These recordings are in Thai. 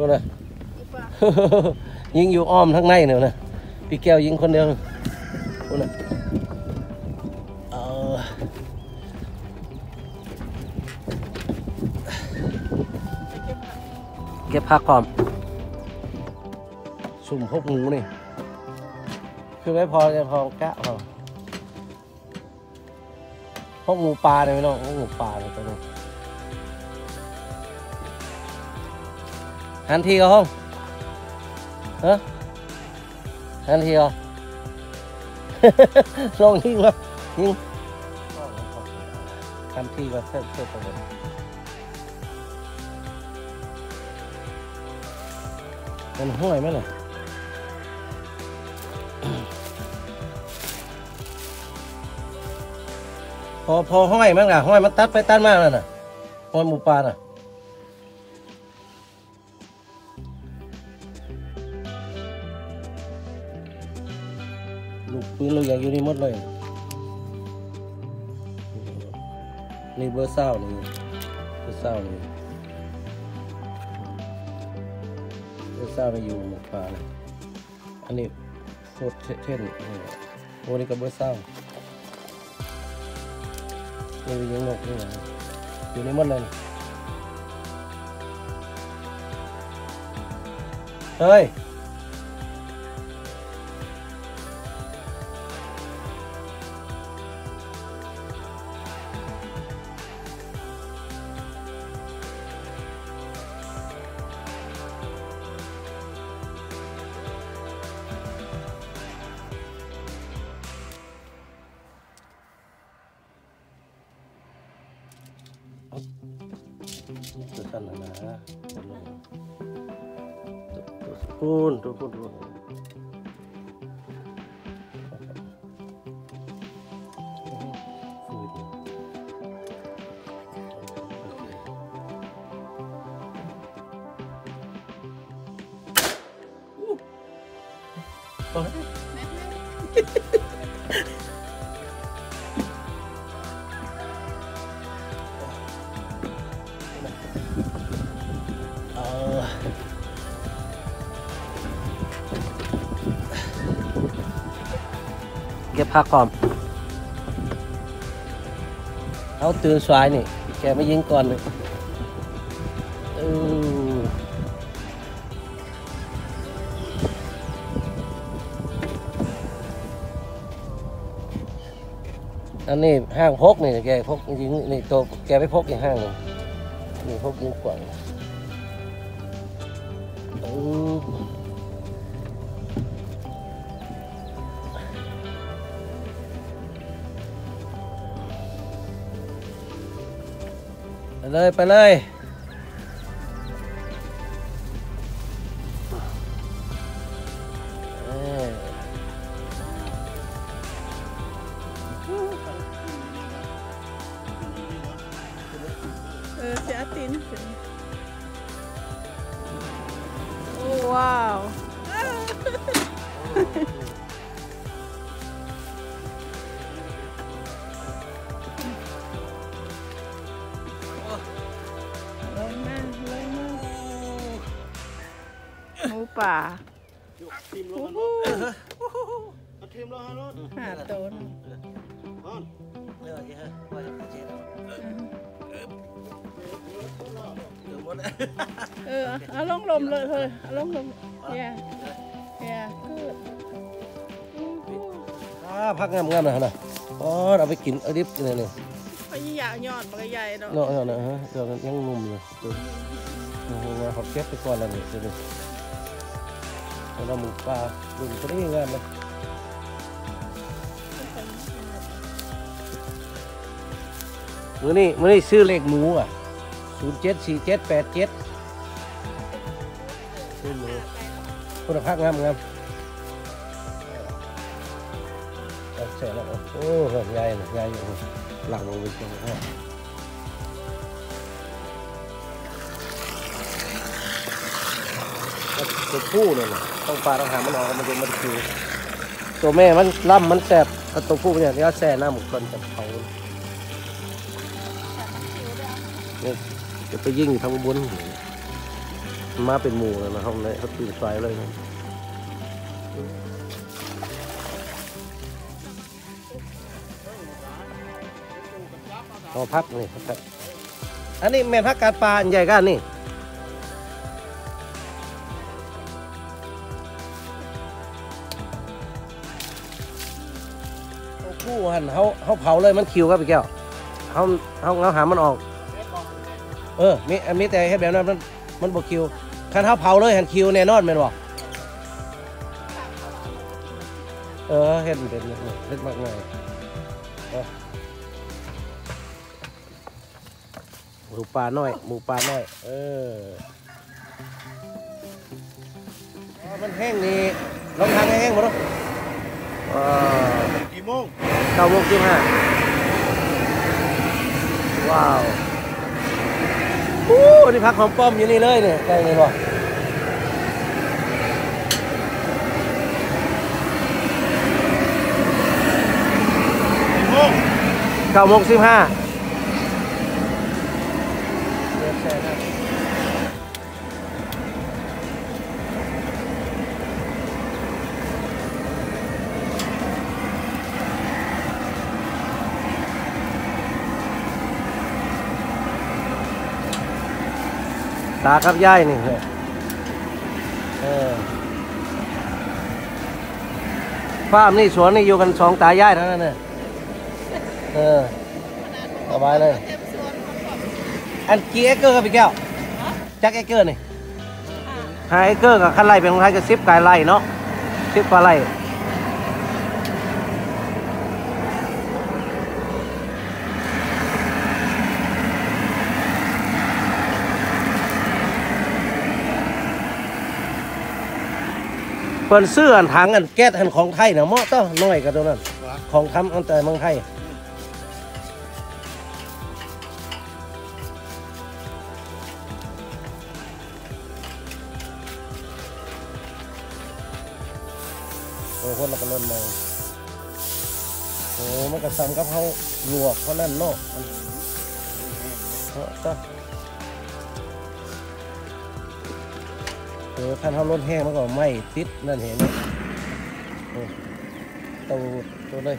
ดูนะยิงอยู่อ้อมทั้งในเนี่ยนะพี่แก้วยิงคนเดียวดูนะเออเก็บผักก่อนสุ่มพกหมูนี่ คือไม่พอจะพอกะพอพวกหมูปลาเลยไม่ต้องพวกหมูปลาเลยตัวนี้ หันทีก็ห้องฮะหันทีก็ลองยิงมายิงหันทีก็เพิ่มเพิ่มไปเลยมันห้อยไหมล่ะพอพอห้อยมั้งล่ะห้อยมันตัดไปตัดมาแล้วน่ะห้อยหมูปลาน่ะ ปืนลูกอย่างอยู่นี่หมดเลย นี่เบอร์เศร้านี่เบอร์เศร้านี่เบอร์เศร้านี่อยู่หมูปลาเลยอันนี้โคตรเท่นี่โอ้นี่ก็เบอร์เศร้านี่ยิงนกนี่นะอยู่ในหมดเลยเฮ้ย ตัวสั้นนะน เก็บผักก่อนเอาตื่นสายนี่ แกไม่ยิงก่อนเลยอันนี้ห้างพกนี่แกพกยิงนี่ตัวแกไปพกอีกห้างหนึงนี่พกยิงกว่างเออ ไปเลยไปเลยเออเออเสียตินโอ้ว้าว ออเอาลงลมเลยเฮ้ยเอาลงลมอย่าอย่ากูดอ่าพักงามงามๆหน่อยนะอ๋อเอาไปกินเอาดิบกินเลยเนี่ยพยายามยอดมันก็ใหญ่เนาะเนาะเนาะเนาะฮะเดี๋ยวยังหนุ่มอยู่เดี๋ยวโอ้โหมาขอบเก็บไปก่อนแล้วนี่เดี๋ยวนี้แล้วเราหมูปลาดุนก็ได้งามเลยมือนี่มือนี่ซื้อเลขหมูอะศูนย์เจ็ดสี่เจ็ดแปดเจ็ด ซื้อหมูคุณภาพงามงามเอาเสร็จแล้วเหรอโอ้โหใหญ่เลยใหญ่อยู่หลังลงไปจังเลยตัวผู้เนี่ยนะต้องปลาต้องหามันออกมันจะมันคือตัวแม่มันล่ำมันแสบถ้าตัวผู้เนี่ยเนี่ยแส่หน้าหมุกคนจะเผาเนี่ยจะไปยิงอยู่ทางบน มาเป็นหมู่นะห้องนี้เขาตื่นไฟเลยนะเอาพักนี่พักอันนี้แม่นพักกาดปลาอันใหญ่กันนี่คู่หันเขาเขาเผาเลยมันคิวครับพี่แก้วเขาเขาเขาหามันออก เออมีมีแต่แค่แบบนั้นมันมันบวกคิว คันเขาเผาเลยหันคิวแน่นอนแม่นบ่เออเห็นเป็นเห็นมากง่ายเอาหมูปลาน้อยหมูปลาน้อยเอออ๋อมันแห้งนี่ลองทางให้แห้งหมดแล้วอ่ากี่โมงเก้าโมงสิบห้าว้าว อู้นี่พักหอมป้อมอยู่นี่เลยเนี่ยใกล้เลยบ่เก้าโมงสิบห้า ตากับยายนี่เออฟาร์มนี่สวนนี่อยู่กันสองตายายเท่านั้นเนี่ยเออสบายเลยเต็มสวนของผมอันกี่เอเคอร์ครับพี่แก้วจักเอเคอร์นี่ห้าเอเคอร์กับคันไร่เป็นของไทยก็สิบกายไร่เนาะสิบกว่าไร่ เปิ้นซื้ออันถังอันแก๊สอันของไทยเนาะเหมาะต้องน้อยกับตัวนั้น ของทำอันแต่เมืองไทยโอ้คนละกันล้นมาโอ้มันก็ซ้ำกับเขาลวกเพราะนั่นเนาะมันเออก็ เออคันเขาล้นแห้งมันก็ไหม่ติดนั่นเห็นไหมโอ้ตูตัวเลย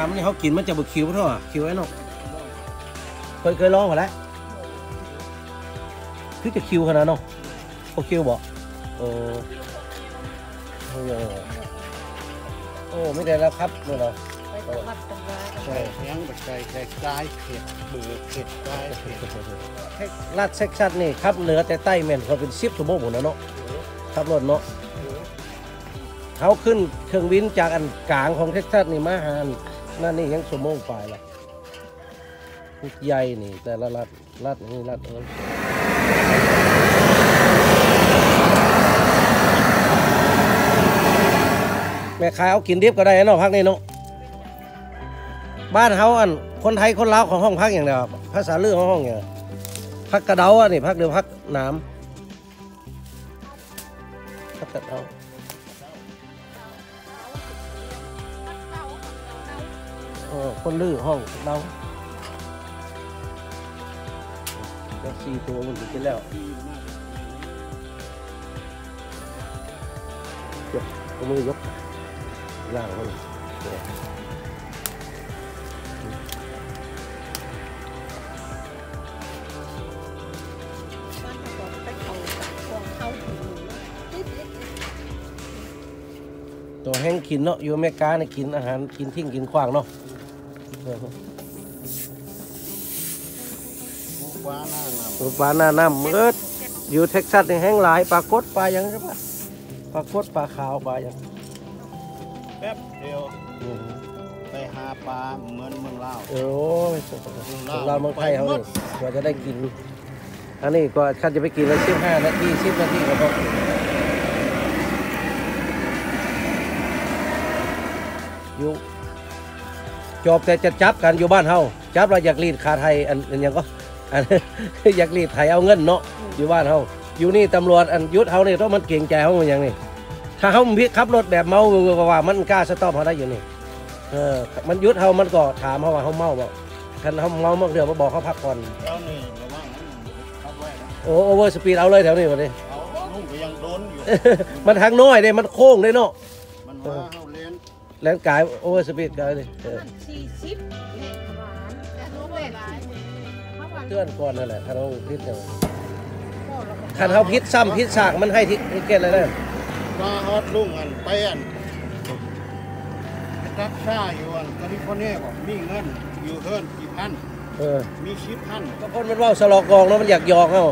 หามนี่เขากินมันจะบุคิวเท่าคิวไอ้นาะเคยเคยลองมาแล้วคือจะคิวขนาดนาะโอคิวบอกเออเออโอ้ไม่ได้แล้วครับนี่เราไปตรวจตำราใช่แข็งบักใจแขกกายเผ็ดเบื่อเผ็ดกายเผ็ดลาดเซ็กซัสนี่ครับเหลือแต่ใต้แม่นเขาเป็นซิปสมมติผมนะเนาะครับรถเนาะเขาขึ้นเครื่องบินจากอันกลางของเท็กซัสนี่มาหาอั นั่นนี่ยังสมมติปลายละพุกใหญ่นี่ แต่ละรัดรัดนี่รัดนั้นแม่ขายเอากินดิบก็ได้เนาะพักนี้เนาะบ้านเขาอันคนไทยคนลาวของห้องพักอย่างเดียวภาษาเรื่องของห้องอย่างเดียพักกระเดาอะนี่พักเดียวพักน้ำพักกระเดา คนลื้อห้องเดาแท็กซี่ตัวมันกินแล้วยกเอามือยกล่างมันบ้านเขาบอกเขาของเขาถึงตัวแห้งกินเนาะอยู่อเมริกาเนี่ยกินอาหารกินทิ้งกินขว้างเนาะ ปูปลาหน้าหนาวปลาหน้าน้ำมืดอยู่เท็กซัสนี่แห้งหลายปลากดปลายังครับปลากดปลาขาวปลายังแป๊บเดียวไปหาปลาเหมือนเมืองลาวโอ้ยสงเราเมืองไทยเขาเนี่ยกว่าจะได้กินอันนี้ก็คันจะไปกินแล้วสิบห้านาทีสิบนาทีก็พออยู่ จอบแต่จะจับกันอยู่บ้านเฮาจับเราอยากรีดคาไทยอันอันหยังก็อันอยากรีดไทยเอาเงินเนาะอยู่บ้านเฮาอยู่นี่ตำรวจอันยุดเฮานี่ต้องมันเก่งใจเฮามันอย่างนี้ถ้าเฮาพิขับรถแบบเมาว่ามันกล้าสต็อปเฮาได้อยู่นี่เออมันยุดเฮามันก็ถามเฮาว่าเฮาเมาบ่คันเฮาเมาเมื่อเดือมาบอกเขาพักผ่อนแล้วนี่ระวังมันขับไว้นะโอ้โอเวอร์สปีดเอาเลยแถวนี้วันนี้เอาลุงก็ยังโดนอยู่มันทางน้อยเด้มันโค้งเด้เนาะมันว่าเฮาเล่น แลนกายโอเวอร์สปีดกายเลยเออสี่สิบเห็ดหวานแต่รู้เวลาเขาว่าเตือนก่อนนั่นแหละคันเฮาพิษเนี่ยพ่อเราก็คันเฮาพิษซ้ำพิษซากมันให้ทิทิเกตเลยนะมาฮอดลุงอันไปอันรักษาอยู่อันแคลิฟอร์เนียบอกมีเงินอยู่เฮิร์นกี่พันเออมีชิปพันก็คนมันเว่าสลอกกองเนาะมันอยากหยอกเฮา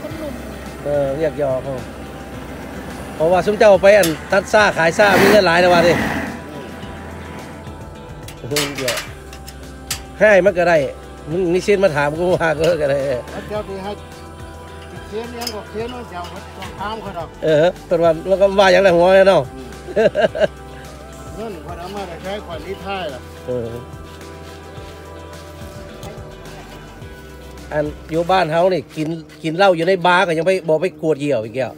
คนหนุ่มเอออยากหยอกเฮาเพราะว่าสมเจ้าไปอันตัดซ่าขายซ่ามีเงินหลายนะว่าดิ เออหยอกให้มันก็ได้มึงนี่เช่นมาถามกูว่าก็ก็ได้แล้วเจ้าที่ให้เขียนยังก็เขียนว่าเจ้าก็ต้องถามเขาดอกเออเปิดวันแล้วก็ว่าอย่างไรหัวเนี่ยเนาะเงินคนเอามาได้ใช้ขวัญนี้ท้ายล่ะเอออันอยู่บ้านเฮานี่กินกินเหล้าอยู่ในบาร์ก็ยังไปบอกไปกวดเหยี่ยวอีกแก้ว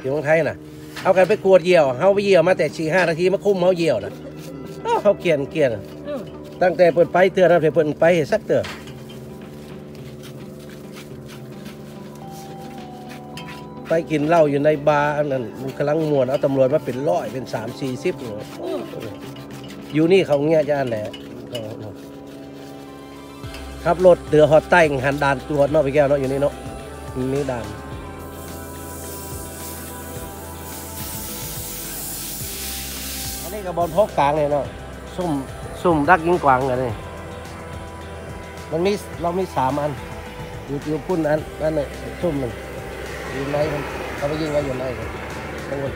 อยู่เมืองไทยน่ะเอากันไปกวดเหยี่ยวเฮาไปเหยี่ยวมาแต่สี่ห้านาทีมาคุ้มเฮาเหยี่ยวน่ะ อ้าวเขาเกลียนเกลียนตั้งแต่เปิดไปเตือนนะเปิดไปเห็นสักเตือนไปกินเหล้าอยู่ในบาร์อันนั้นมันกำลังมวนเอาตำรวจมาเป็นร้อยเป็นสามสี่สิบอยู่นี่เขาเงี้ยจะอันแหละขับรถเดือฮอตใต้หันด่านตรวจเนาะพี่แก้วเนาะอยู่นี่เนาะมีด่าน กับบอลพกกลางเลยเนาะซุ่มซุ่มดักยิงกวางกันนี่มันมีเรามีสามอันอยู่อยู่พุ่นอันนั่นเลยซุ่มหนึ่งอยู่ในมันเขาไปยิงกันอยู่ในกันทั้งหมด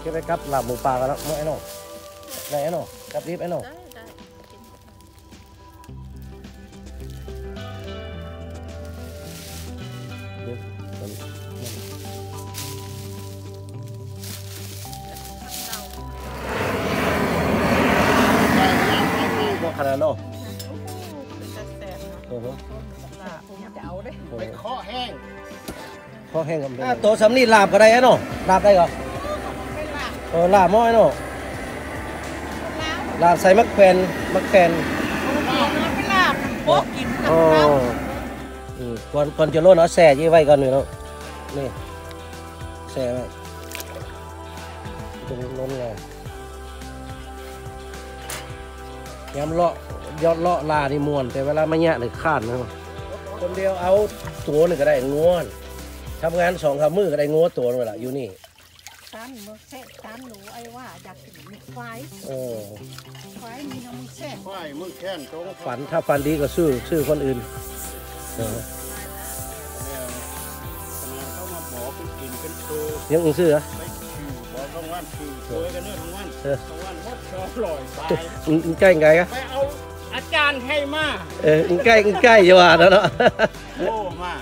เก็บไปกับหลับหมูป่ากันแล้วไม่ไอ้น้องไหนไอ้น้องกับรีบไอ้น้อง ดี๋ยวมันไปย่างไปไปพวกขนาดเนาะเป็นแต่แสบนะเออฮะลาผมจะเอาได้ไปเคาะแห้งข้อแห้งกับอ่าตัวสำนีลาบก็ได้ไอ้น้องลาบได้เหรอไม่ลาบเออลาบม้อไอ้น้องลาบใส่มักแฟนมักแฟนไม่ลาโป๊กกินโอ้อืม ก่อนก่อนจะโลดเอาแส่ยี่ไว้ก่อนนี่เนาะนี่แส่ไว้ตรงล้นเลยยำเลาะยอดเลาะลานี่มวน แต่เวลาไม่แยะเลยข้านนะคนเดียวเอาตัวหนึ่งก็ได้งวนทำงานสองคำมือก็ได้งัวตัวหนึงละอยู่นี่ตามหนูแซ่ตามหนูไอ้ว่าอยากกินควายโอ้ควายมีน้ำแซ่ควายมึงแค้นตรงฝันถ้าฝันดีก็ซื้อซื้อคนอื่น ยังอึ้งซื้อเหรอไปคิวบอกทั้งวันคิวสวยกันเนื้อทั้งวันเออทั้งวันหมดชอบลอยตายอึ้งอึ้งใกล้ไงกะไปเอาอาจารย์ให้มาเอออึ้งใกล้อึ้งใกล้อย่าว่านะเนาะโอ้มา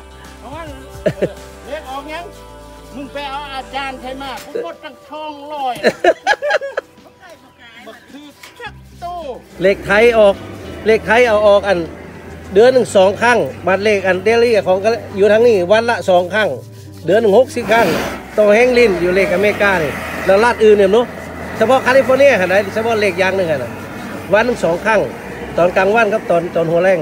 ทั้งวันเออเล็กออกยังมึงไปเอาอาจารย์ให้มากูหมดตั้งทองลอยบักคือชักโตเลขไทยออกเลขไทยเอาออกอันเดือนหนึ่งสองครั้งบัตรเลขอันเดลี่ของก็อยู่ทั้งนี้วันละสองครั้ง เดือนหนึ่งหกสิครั้งต้องแห้งลิ้นอยู่เลขอเมริกานี่แล้วรัฐอื่นเนี่ยเนาะเฉพาะแคลิฟอร์เนียขนาดเฉพาะเลขยางหนึ่งอะนะวันหนึ่งสองครั้งตอนกลางวันครับตอนตอนหัวแรง